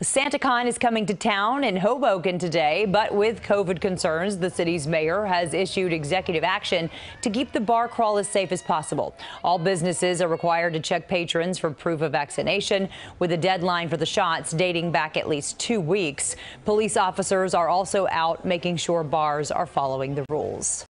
SantaCon is coming to town in Hoboken today, but with COVID concerns, the city's mayor has issued executive action to keep the bar crawl as safe as possible. All businesses are required to check patrons for proof of vaccination, with a deadline for the shots dating back at least two weeks. Police officers are also out making sure bars are following the rules.